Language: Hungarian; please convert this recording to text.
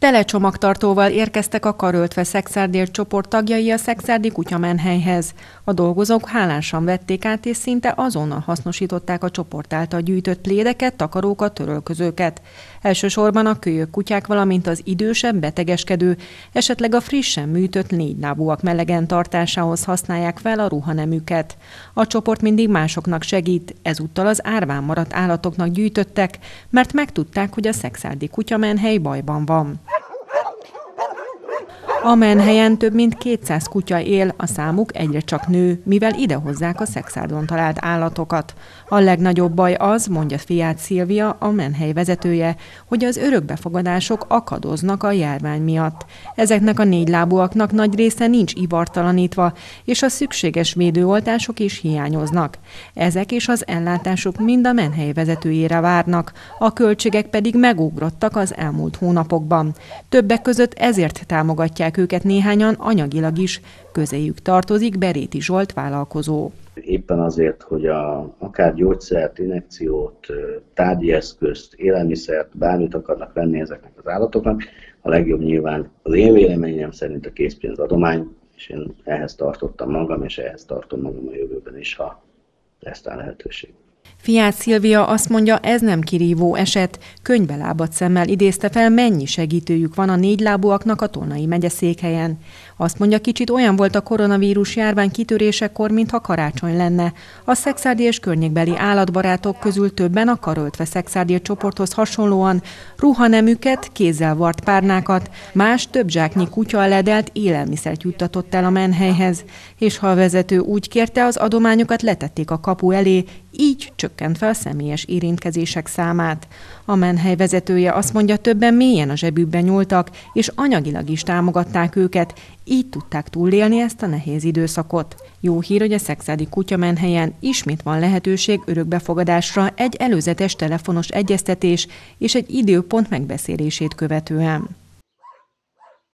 Telecsomagtartóval érkeztek a karöltve Szexárdér csoport tagjai a Szexárdi kutyamenhelyhez. A dolgozók hálásan vették át, és szinte azonnal hasznosították a csoport által gyűjtött plédeket, takarókat, törölközőket. Elsősorban a kölyök kutyák, valamint az idősebb, betegeskedő, esetleg a frissen műtött négylábúak melegen tartásához használják fel a ruhanemüket. A csoport mindig másoknak segít, ezúttal az árván maradt állatoknak gyűjtöttek, mert megtudták, hogy a Szexárdi kutyamenhely bajban van. A menhelyen több mint 200 kutya él, a számuk egyre csak nő, mivel idehozzák a szexárdon talált állatokat. A legnagyobb baj az, mondja fiát Szilvia, a menhely vezetője, hogy az örökbefogadások akadoznak a járvány miatt. Ezeknek a négy lábúaknak nagy része nincs ivartalanítva, és a szükséges védőoltások is hiányoznak. Ezek és az ellátások mind a menhely vezetőjére várnak, a költségek pedig megugrottak az elmúlt hónapokban. Többek között ezért támogatják támogatják őket néhányan anyagilag is, közéjük tartozik Beréti Zsolt vállalkozó. Éppen azért, hogy a, akár gyógyszert, injekciót, tárgyi eszközt, élelmiszert, bármit akarnak venni ezeknek az állatoknak, a legjobb nyilván az én véleményem szerint a készpénz adomány, és én ehhez tartottam magam, és ehhez tartom magam a jövőben is, ha lesz rá lehetőség. Fiát Szilvia azt mondja, ez nem kirívó eset, könybelábat szemmel idézte fel, mennyi segítőjük van a négylábúaknak a Tolnai megye székhelyen. Azt mondja, kicsit olyan volt a koronavírus járvány kitörésekor, mintha karácsony lenne. A szexárdi és környékbeli állatbarátok közül többen a karöltve szexárdi csoporthoz hasonlóan ruhanemüket, kézzel vart párnákat, más több zsáknyi kutya ledelt élelmiszert juttatott el a menhelyhez. És ha a vezető úgy kérte, az adományokat letették a kapu elé, így csökkent a személyes érintkezések számát. A menhely vezetője azt mondja, többen mélyen a zsebükben nyúltak, és anyagilag is támogatták őket, így tudták túlélni ezt a nehéz időszakot. Jó hír, hogy a szexádi kutyamenhelyen ismét van lehetőség örökbefogadásra egy előzetes telefonos egyeztetés és egy időpont megbeszélését követően.